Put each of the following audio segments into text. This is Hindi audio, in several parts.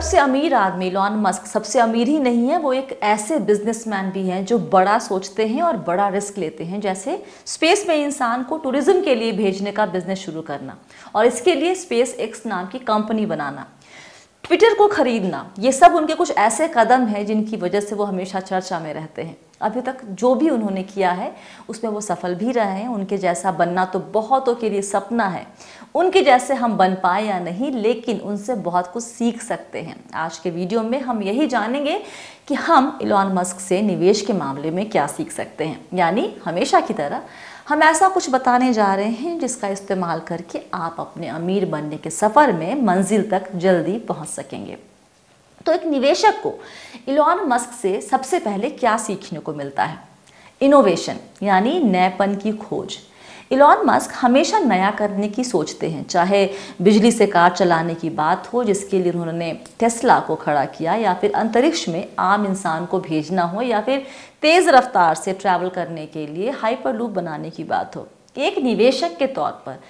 सबसे अमीर आदमी लॉन मस्क सबसे अमीर ही नहीं है, वो एक ऐसे बिजनेसमैन भी हैं जो बड़ा सोचते हैं और बड़ा रिस्क लेते हैं, जैसे स्पेस में इंसान को टूरिज़्म के लिए भेजने का बिज़नेस शुरू करना और इसके लिए स्पेस एक्स नाम की कंपनी बनाना। ट्विटर को खरीदना, ये सब उनके कुछ ऐसे कदम हैं जिनकी वजह से वो हमेशा चर्चा में रहते हैं। अभी तक जो भी उन्होंने किया है, उसमें वो सफल भी रहे हैं। उनके जैसा बनना तो बहुतों के लिए सपना है। उनके जैसे हम बन पाए या नहीं, लेकिन उनसे बहुत कुछ सीख सकते हैं। आज के वीडियो में हम यही जानेंगे कि हम इलॉन मस्क से निवेश के मामले में क्या सीख सकते हैं। यानी हमेशा की तरह हम ऐसा कुछ बताने जा रहे हैं, जिसका इस्तेमाल करके आप अपने अमीर बनने के सफ़र में मंजिल तक जल्दी पहुँच सकेंगे। तो एक निवेशक को इलॉन मस्क से सबसे पहले क्या सीखने को मिलता है? इनोवेशन यानी नएपन की खोज। इलॉन मस्क हमेशा नया करने की सोचते हैं। चाहे बिजली से कार चलाने की बात हो, जिसके लिए उन्होंने टेस्ला को खड़ा किया, या फिर अंतरिक्ष में आम इंसान को भेजना हो, या फिर तेज़ रफ्तार से ट्रैवल करने के लिए हाइपर लूप बनाने की बात हो। एक निवेशक के तौर पर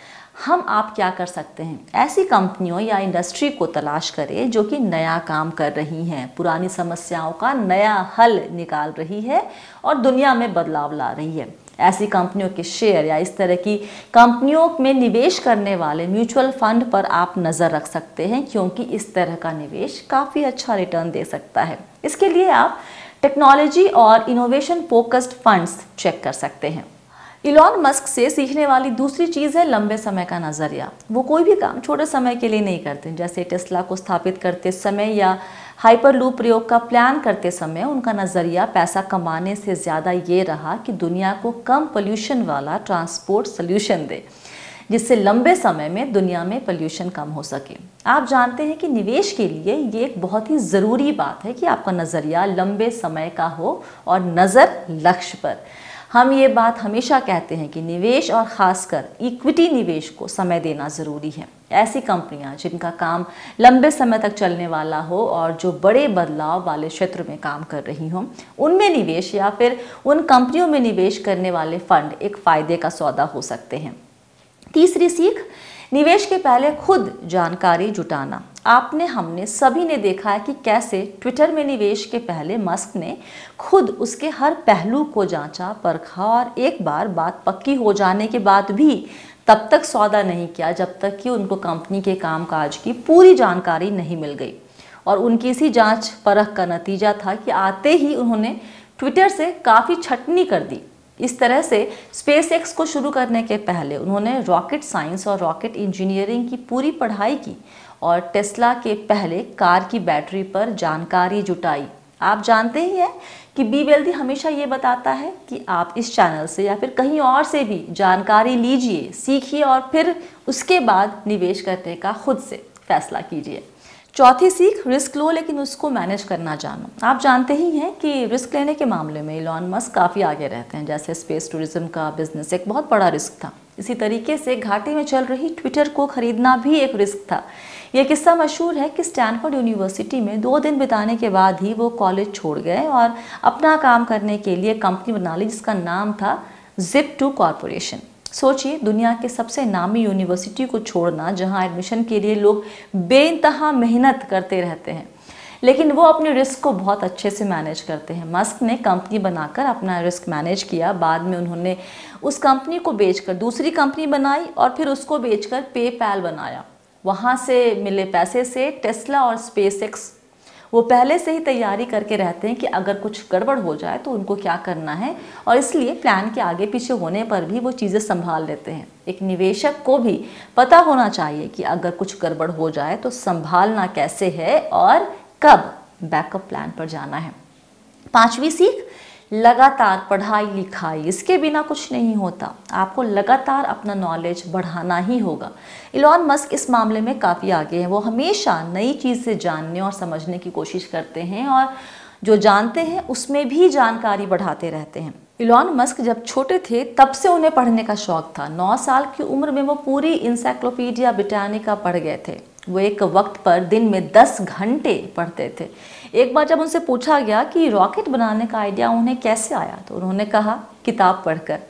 हम आप क्या कर सकते हैं? ऐसी कंपनियों या इंडस्ट्री को तलाश करें जो कि नया काम कर रही हैं। पुरानी समस्याओं का नया हल निकाल रही है और दुनिया में बदलाव ला रही है। ऐसी कंपनियों के शेयर या इस तरह की कंपनियों में निवेश करने वाले म्यूचुअल फंड पर आप नज़र रख सकते हैं, क्योंकि इस तरह का निवेश काफ़ी अच्छा रिटर्न दे सकता है। इसके लिए आप टेक्नोलॉजी और इनोवेशन फोकस्ड फंड्स चेक कर सकते हैं। इलॉन मस्क से सीखने वाली दूसरी चीज़ है लंबे समय का नज़रिया। वो कोई भी काम छोटे समय के लिए नहीं करते। जैसे टेस्ला को स्थापित करते समय या हाइपर लूप प्रयोग का प्लान करते समय उनका नज़रिया पैसा कमाने से ज़्यादा ये रहा कि दुनिया को कम पोल्यूशन वाला ट्रांसपोर्ट सोल्यूशन दे, जिससे लंबे समय में दुनिया में पोल्यूशन कम हो सके। आप जानते हैं कि निवेश के लिए ये एक बहुत ही ज़रूरी बात है कि आपका नज़रिया लंबे समय का हो और नज़र लक्ष्य पर। हम ये बात हमेशा कहते हैं कि निवेश और ख़ासकर इक्विटी निवेश को समय देना ज़रूरी है। ऐसी कंपनियाँ जिनका काम लंबे समय तक चलने वाला हो और जो बड़े बदलाव वाले क्षेत्र में काम कर रही हों, उनमें निवेश या फिर उन कंपनियों में निवेश करने वाले फंड एक फ़ायदे का सौदा हो सकते हैं। तीसरी सीख निवेश के पहले खुद जानकारी जुटाना। आपने, हमने, सभी ने देखा है कि कैसे ट्विटर में निवेश के पहले मस्क ने खुद उसके हर पहलू को जांचा परखा और एक बार बात पक्की हो जाने के बाद भी तब तक सौदा नहीं किया, जब तक कि उनको कंपनी के कामकाज की पूरी जानकारी नहीं मिल गई। और उनकी इसी जाँच परख का नतीजा था कि आते ही उन्होंने ट्विटर से काफ़ी छटनी कर दी। इस तरह से स्पेस एक्स को शुरू करने के पहले उन्होंने रॉकेट साइंस और रॉकेट इंजीनियरिंग की पूरी पढ़ाई की और टेस्ला के पहले कार की बैटरी पर जानकारी जुटाई। आप जानते ही हैं कि बी वेल्दी हमेशा ये बताता है कि आप इस चैनल से या फिर कहीं और से भी जानकारी लीजिए, सीखिए और फिर उसके बाद निवेश करने का खुद से फैसला कीजिए। चौथी सीख, रिस्क लो, लेकिन उसको मैनेज करना जानो। आप जानते ही हैं कि रिस्क लेने के मामले में इलॉन मस्क काफ़ी आगे रहते हैं, जैसे स्पेस टूरिज़्म का बिज़नेस एक बहुत बड़ा रिस्क था। इसी तरीके से घाटे में चल रही ट्विटर को खरीदना भी एक रिस्क था। यह किस्सा मशहूर है कि स्टैनफोर्ड यूनिवर्सिटी में दो दिन बिताने के बाद ही वो कॉलेज छोड़ गए और अपना काम करने के लिए कंपनी बना ली, जिसका नाम था जिप टू कॉरपोरेशन सोचिए, दुनिया के सबसे नामी यूनिवर्सिटी को छोड़ना, जहाँ एडमिशन के लिए लोग बेइंतहा मेहनत करते रहते हैं। लेकिन वो अपने रिस्क को बहुत अच्छे से मैनेज करते हैं। मस्क ने कंपनी बनाकर अपना रिस्क मैनेज किया। बाद में उन्होंने उस कंपनी को बेचकर दूसरी कंपनी बनाई और फिर उसको बेचकर पेपैल बनाया। वहाँ से मिले पैसे से टेस्ला और स्पेस एक्स वो पहले से ही तैयारी करके रहते हैं कि अगर कुछ गड़बड़ हो जाए तो उनको क्या करना है। और इसलिए प्लान के आगे पीछे होने पर भी वो चीज़ें संभाल लेते हैं। एक निवेशक को भी पता होना चाहिए कि अगर कुछ गड़बड़ हो जाए तो संभालना कैसे है और कब बैकअप प्लान पर जाना है। पांचवी सीख लगातार पढ़ाई लिखाई, इसके बिना कुछ नहीं होता। आपको लगातार अपना नॉलेज बढ़ाना ही होगा। इलॉन मस्क इस मामले में काफ़ी आगे हैं। वो हमेशा नई चीज़ से जानने और समझने की कोशिश करते हैं और जो जानते हैं, उसमें भी जानकारी बढ़ाते रहते हैं। इलॉन मस्क जब छोटे थे, तब से उन्हें पढ़ने का शौक था। नौ साल की उम्र में वो पूरी इंसाइक्लोपीडिया ब्रिटानिका पढ़ गए थे। वो एक वक्त पर दिन में दस घंटे पढ़ते थे। एक बार जब उनसे पूछा गया कि रॉकेट बनाने का आइडिया उन्हें कैसे आया तो उन्होंने कहा, किताब पढ़कर।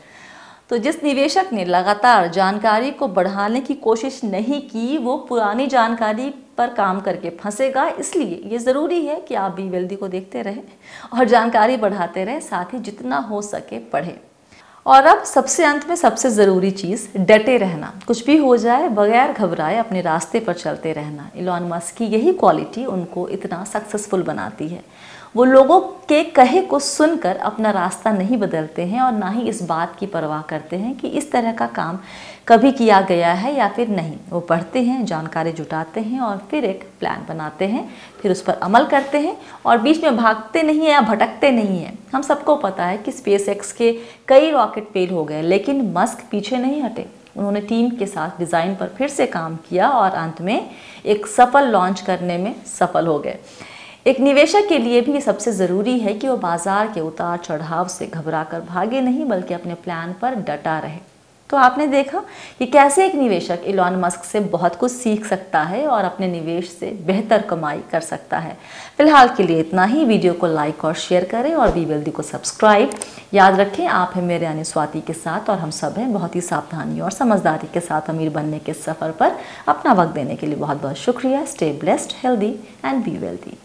तो जिस निवेशक ने लगातार जानकारी को बढ़ाने की कोशिश नहीं की, वो पुरानी जानकारी पर काम करके फंसेगा। इसलिए ये ज़रूरी है कि आप बी वेल्दी को देखते रहें और जानकारी बढ़ाते रहें, साथ ही जितना हो सके पढ़ें। और अब सबसे अंत में सबसे ज़रूरी चीज़, डटे रहना। कुछ भी हो जाए, बगैर घबराए अपने रास्ते पर चलते रहना। इलॉन मस्क की यही क्वालिटी उनको इतना सक्सेसफुल बनाती है। वो लोगों के कहे को सुनकर अपना रास्ता नहीं बदलते हैं और ना ही इस बात की परवाह करते हैं कि इस तरह का काम कभी किया गया है या फिर नहीं। वो पढ़ते हैं, जानकारी जुटाते हैं और फिर एक प्लान बनाते हैं, फिर उस पर अमल करते हैं और बीच में भागते नहीं हैं या भटकते नहीं हैं। हम सबको पता है कि स्पेस एक्स के कई रॉकेट फेल हो गए, लेकिन मस्क पीछे नहीं हटे। उन्होंने टीम के साथ डिज़ाइन पर फिर से काम किया और अंत में एक सफल लॉन्च करने में सफल हो गए। एक निवेशक के लिए भी सबसे ज़रूरी है कि वो बाज़ार के उतार चढ़ाव से घबरा कर भागे नहीं, बल्कि अपने प्लान पर डटा रहे। तो आपने देखा कि कैसे एक निवेशक इलॉन मस्क से बहुत कुछ सीख सकता है और अपने निवेश से बेहतर कमाई कर सकता है। फ़िलहाल के लिए इतना ही। वीडियो को लाइक और शेयर करें और वी वेल्दी को सब्सक्राइब याद रखें, आप हैं मेरे यानी स्वाति के साथ और हम सब हैं बहुत ही सावधानी और समझदारी के साथ अमीर बनने के सफ़र पर अपना वक्त देने के लिए बहुत बहुत शुक्रिया। Stay blessed healthy and be wealthy